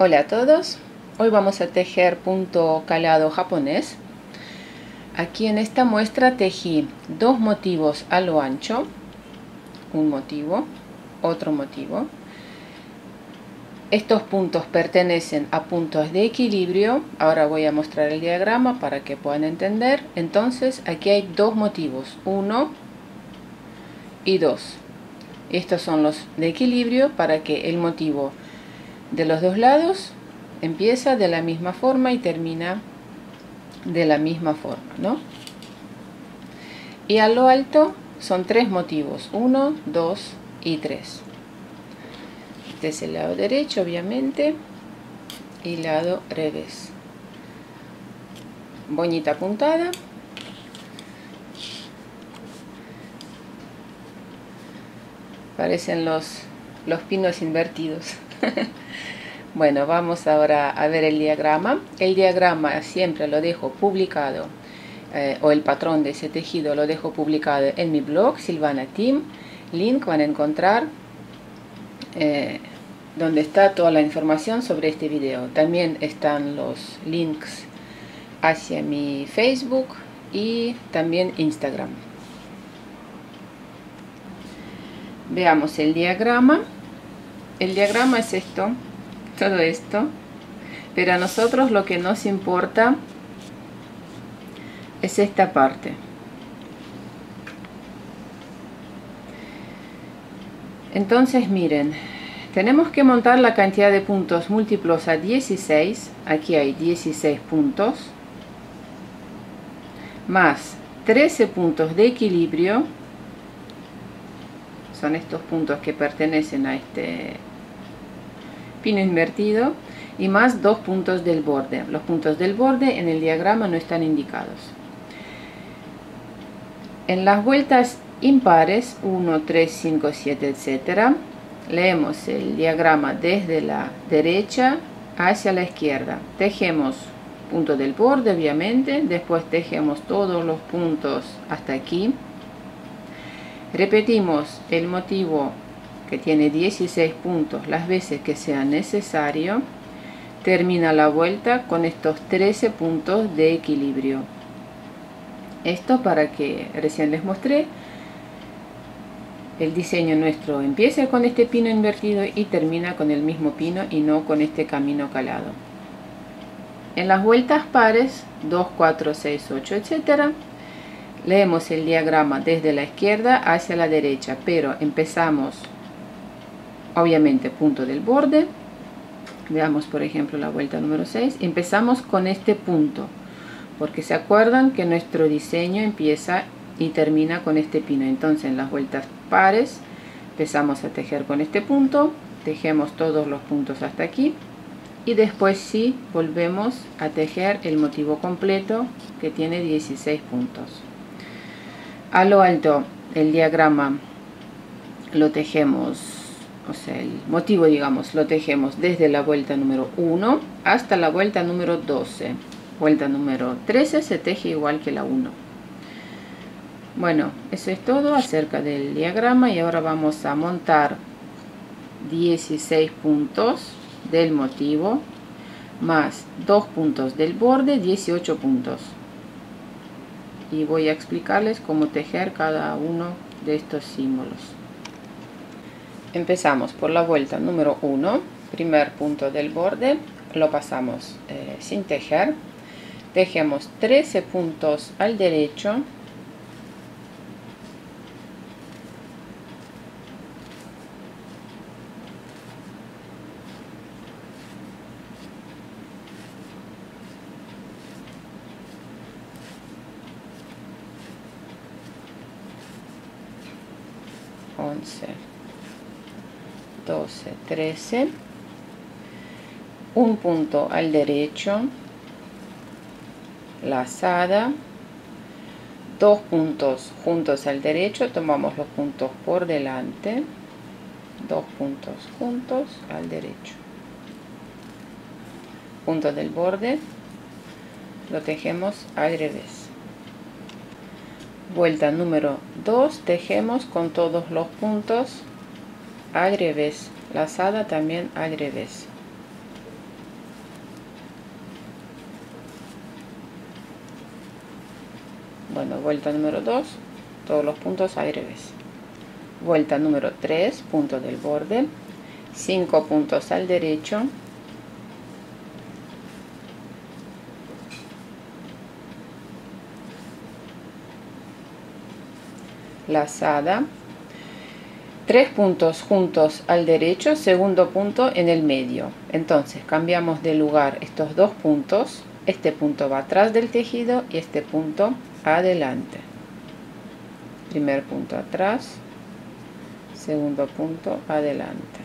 Hola a todos, hoy vamos a tejer punto calado japonés. Aquí en esta muestra tejí dos motivos a lo ancho, un motivo, otro motivo. Estos puntos pertenecen a puntos de equilibrio, ahora voy a mostrar el diagrama para que puedan entender. Entonces aquí hay dos motivos, uno y dos. Estos son los de equilibrio para que el motivo de los dos lados empieza de la misma forma y termina de la misma forma, ¿no? Y a lo alto son tres motivos, 1, 2 y 3. Este es el lado derecho, obviamente, y lado revés. Boñita puntada. Parecen los, los pinos invertidos. bueno, vamos ahora a ver el diagrama. El diagrama siempre lo dejo publicado, eh, o el patrón de ese tejido lo dejo publicado en mi blog, Silvana Team. Link van a encontrar eh, donde está toda la información sobre este video. También están los links hacia mi Facebook y también Instagram. Veamos el diagrama el diagrama es esto, todo esto, pero a nosotros lo que nos importa es esta parte. Entonces miren, tenemos que montar la cantidad de puntos múltiplos a 16, aquí hay 16 puntos, más 13 puntos de equilibrio, son estos puntos que pertenecen a este invertido y más dos puntos del borde. Los puntos del borde en el diagrama no están indicados. En las vueltas impares, 1, 3, 5, 7, etc. Leemos el diagrama desde la derecha hacia la izquierda. Tejemos punto del borde, obviamente. Después tejemos todos los puntos hasta aquí. Repetimos el motivo que tiene 16 puntos las veces que sea necesario, termina la vuelta con estos 13 puntos de equilibrio. Esto para que recién les mostré, el diseño nuestro empiece con este pino invertido y termina con el mismo pino y no con este camino calado. En las vueltas pares, 2, 4, 6, 8, etcétera, leemos el diagrama desde la izquierda hacia la derecha, pero empezamos obviamente punto del borde. Veamos por ejemplo la vuelta número 6 empezamos con este punto porque se acuerdan que nuestro diseño empieza y termina con este pino. Entonces en las vueltas pares empezamos a tejer con este punto tejemos todos los puntos hasta aquí y después sí volvemos a tejer el motivo completo que tiene 16 puntos. A lo alto el diagrama lo tejemos o sea, el motivo, digamos, lo tejemos desde la vuelta número 1 hasta la vuelta número 12. Vuelta número 13 se teje igual que la 1. Bueno, eso es todo acerca del diagrama y ahora vamos a montar 16 puntos del motivo más 2 puntos del borde, 18 puntos. Y voy a explicarles cómo tejer cada uno de estos símbolos. Empezamos por la vuelta número 1, primer punto del borde, lo pasamos eh, sin tejer, tejemos 13 puntos al derecho, once 12, 13, un punto al derecho, lazada, dos puntos juntos al derecho, tomamos los puntos por delante, dos puntos juntos al derecho, punto del borde, lo tejemos al revés. Vuelta número 2, tejemos con todos los puntos agreves, lazada también agreves. Bueno, vuelta número 2, todos los puntos agreves. Vuelta número 3, punto del borde, 5 puntos al derecho, lazada tres puntos juntos al derecho, segundo punto en el medio. Entonces cambiamos de lugar estos dos puntos, este punto va atrás del tejido y este punto adelante. Primer punto atrás, segundo punto adelante.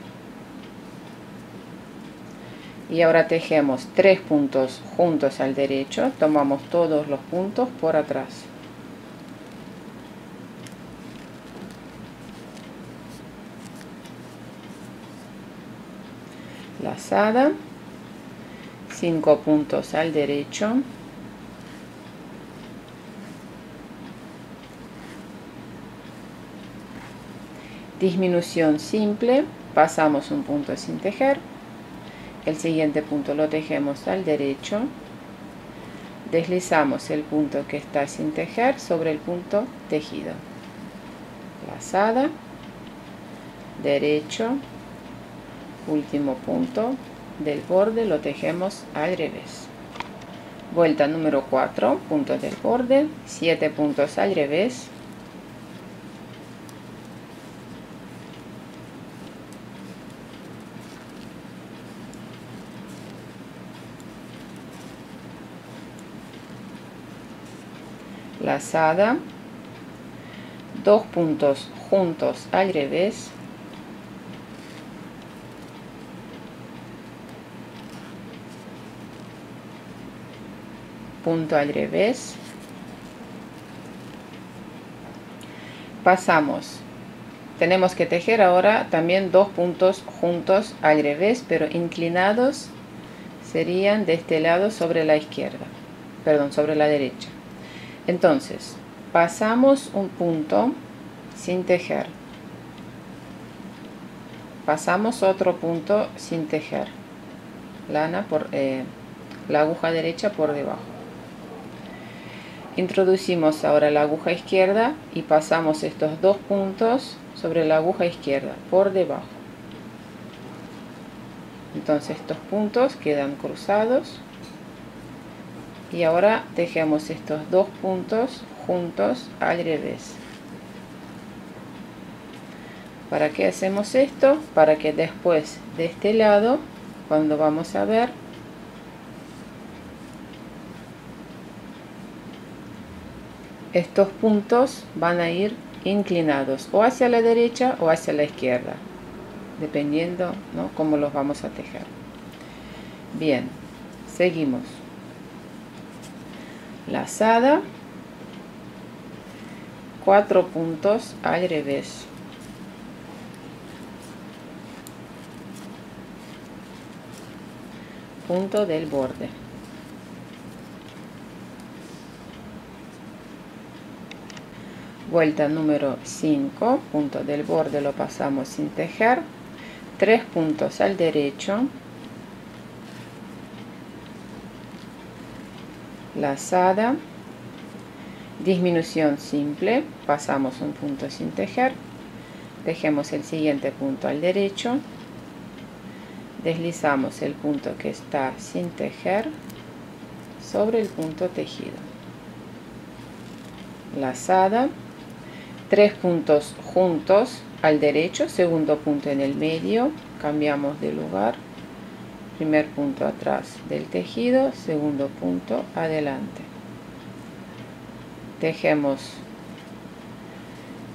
Y ahora tejemos tres puntos juntos al derecho, tomamos todos los puntos por atrás. Lazada 5 puntos al derecho. Disminución simple. Pasamos un punto sin tejer. El siguiente punto lo tejemos al derecho. Deslizamos el punto que está sin tejer sobre el punto tejido. Lazada derecho último punto del borde lo tejemos al revés. Vuelta número 4 punto del borde 7 puntos al revés. Lazada dos puntos juntos al revés punto al revés. Pasamos. Tenemos que tejer ahora también dos puntos juntos al revés pero inclinados serían de este lado sobre la izquierda. Perdón sobre la derecha. Entonces pasamos un punto sin tejer. Pasamos otro punto sin tejer. Lana por eh, la aguja derecha por debajo Introducimos ahora la aguja izquierda y pasamos estos dos puntos sobre la aguja izquierda por debajo. Entonces estos puntos quedan cruzados y ahora tejemos estos dos puntos juntos al revés. ¿Para qué hacemos esto? Para que después de este lado, cuando vamos a ver, estos puntos van a ir inclinados o hacia la derecha o hacia la izquierda dependiendo cómo los vamos a tejer. Bien seguimos. Lazada cuatro puntos al revés. Punto del borde vuelta número 5 punto del borde lo pasamos sin tejer. 3 puntos al derecho. Lazada. Disminución simple pasamos un punto sin tejer. Tejemos el siguiente punto al derecho. Deslizamos el punto que está sin tejer sobre el punto tejido. Lazada tres puntos juntos al derecho segundo punto en el medio cambiamos de lugar. Primer punto atrás del tejido segundo punto adelante. Tejemos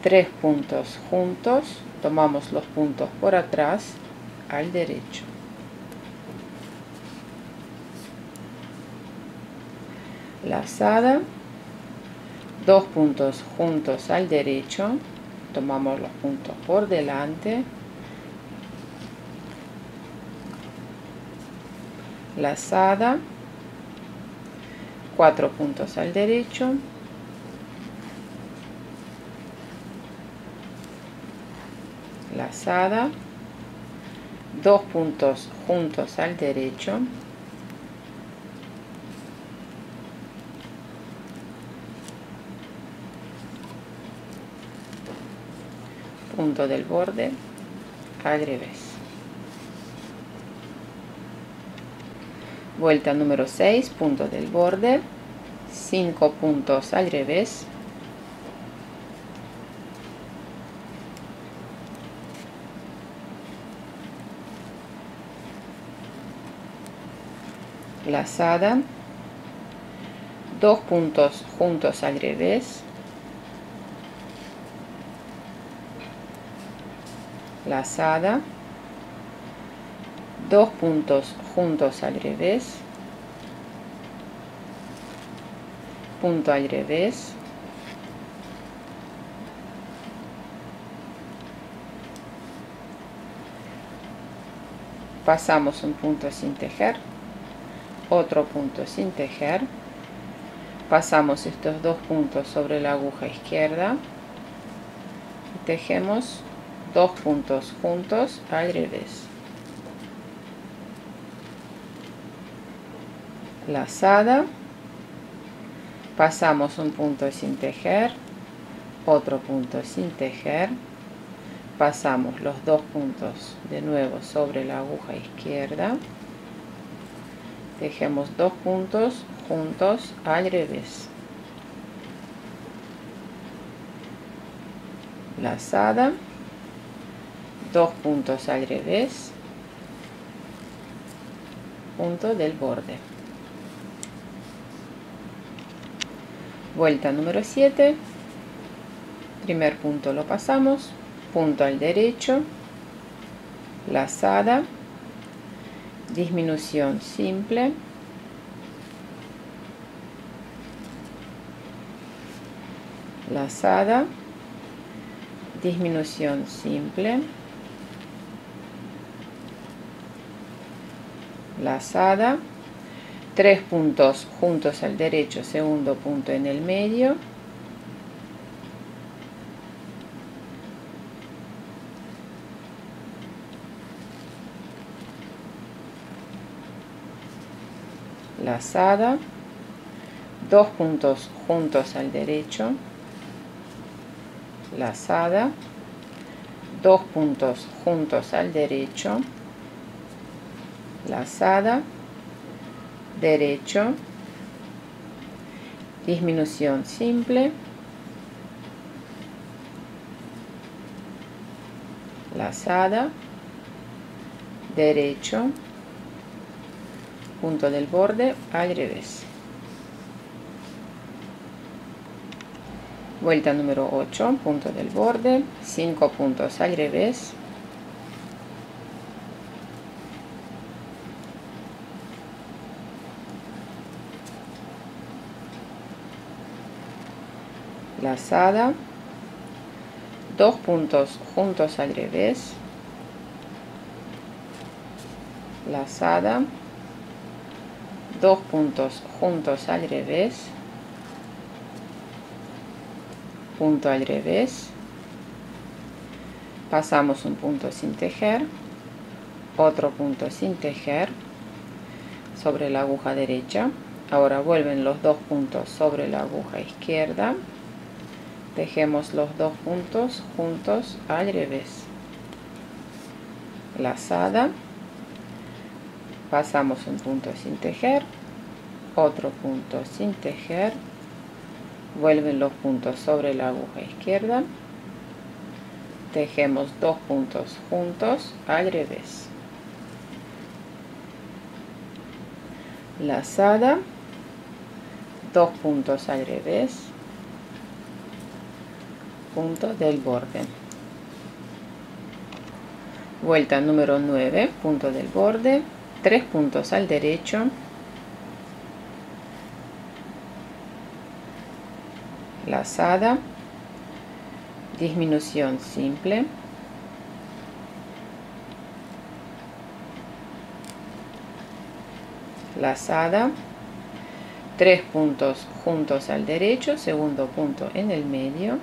tres puntos juntos tomamos los puntos por atrás al derecho. Lazada dos puntos juntos al derecho tomamos los puntos por delante. Lazada cuatro puntos al derecho. Lazada dos puntos juntos al derecho punto del borde al revés vuelta número 6 punto del borde 5 puntos al revés lazada dos puntos juntos al revés lazada dos puntos juntos al revés. Punto al revés. Pasamos un punto sin tejer otro punto sin tejer. Pasamos estos dos puntos sobre la aguja izquierda y tejemos dos puntos. Juntos al revés lazada pasamos un punto sin tejer. Otro punto sin tejer. Pasamos los dos puntos de nuevo sobre la aguja izquierda. Tejemos dos puntos juntos al revés. Lazada dos puntos al revés. Punto del borde. Vuelta número 7 primer punto lo pasamos. Punto al derecho. Lazada. Disminución simple. Lazada. Disminución simple lazada tres puntos juntos al derecho segundo punto en el medio. Lazada dos puntos juntos al derecho. Lazada dos puntos juntos al derecho lazada derecho disminución simple lazada derecho punto del borde al revés. Vuelta número 8 punto del borde 5 puntos al revés dos puntos juntos al revés. Lazada dos puntos juntos al revés. Punto al revés. Pasamos un punto sin tejer. Otro punto sin tejer sobre la aguja derecha. Ahora vuelven los dos puntos sobre la aguja izquierda tejemos los dos puntos juntos al revés. Lazada pasamos un punto sin tejer otro punto sin tejer vuelven los puntos sobre la aguja izquierda tejemos dos puntos juntos al revés. Lazada dos puntos al revés punto del borde. Vuelta número 9 punto del borde tres puntos al derecho. Lazada. Disminución simple. Lazada. Tres puntos juntos al derecho segundo punto en el medio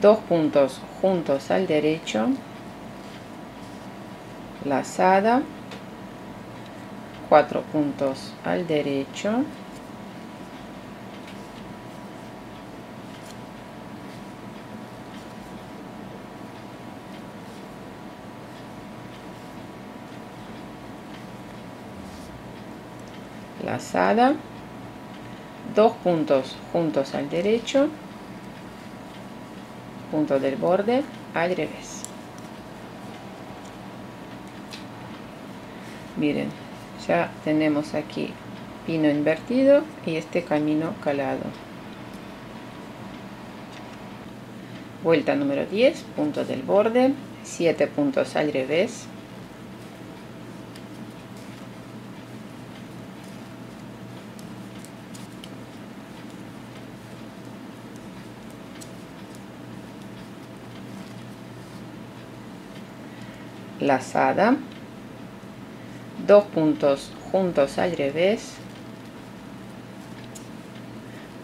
dos puntos juntos al derecho. Lazada. 4 puntos al derecho. Lazada dos puntos juntos al derecho punto del borde al revés. Miren ya tenemos aquí pino invertido y este camino calado. Vuelta número 10 punto del borde 7 puntos al revés lazada dos puntos juntos al revés.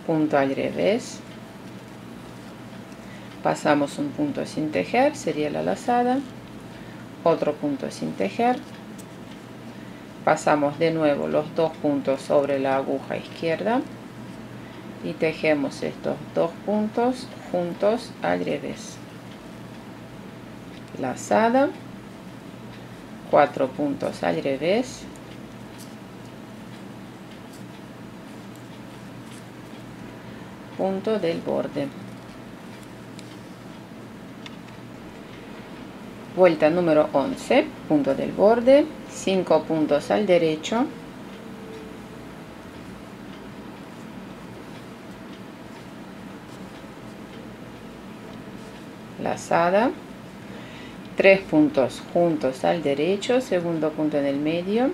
Punto al revés. Pasamos un punto sin tejer sería la lazada. Otro punto sin tejer. Pasamos de nuevo los dos puntos sobre la aguja izquierda y tejemos estos dos puntos juntos al revés. Lazada cuatro puntos al revés. Punto del borde. Vuelta número 11 punto del borde. 5 puntos al derecho. Lazada tres puntos juntos al derecho segundo punto en el medio.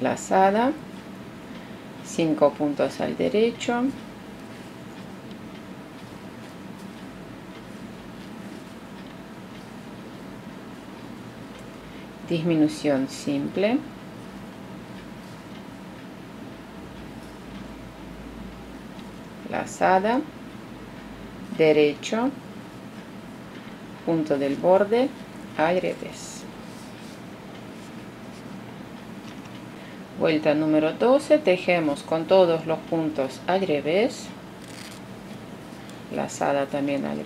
Lazada cinco puntos al derecho disminución simple. Lazada derecho. Punto del borde. Al vuelta número 12 tejemos con todos los puntos. Al revés lazada también al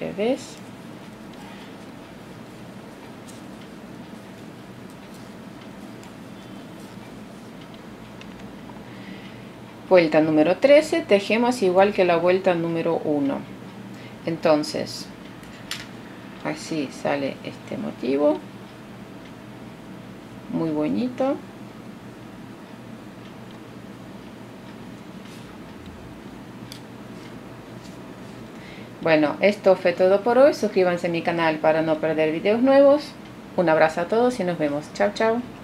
vuelta número 13 tejemos igual que la vuelta número 1 entonces así sale este motivo. Muy bonito. Bueno esto fue todo por hoy. Suscríbanse a mi canal para no perder videos nuevos. Un abrazo a todos y nos vemos. Chao chao